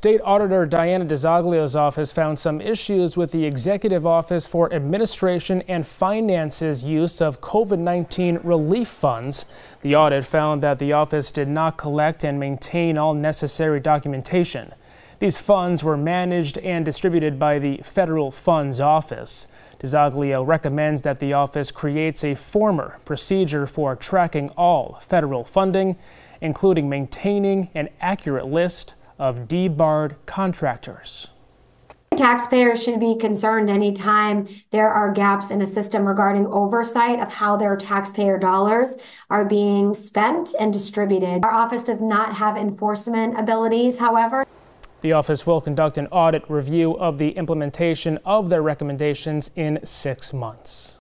State Auditor Diana DiZoglio's office found some issues with the Executive Office for Administration and Finance's use of COVID 19 relief funds. The audit found that the office did not collect and maintain all necessary documentation. These funds were managed and distributed by the Federal Funds Office. DiZoglio recommends that the office creates a former procedure for tracking all federal funding, including maintaining an accurate list of debarred contractors. Taxpayers should be concerned anytime there are gaps in a system regarding oversight of how their taxpayer dollars are being spent and distributed. Our office does not have enforcement abilities, however. The office will conduct an audit review of the implementation of their recommendations in six months.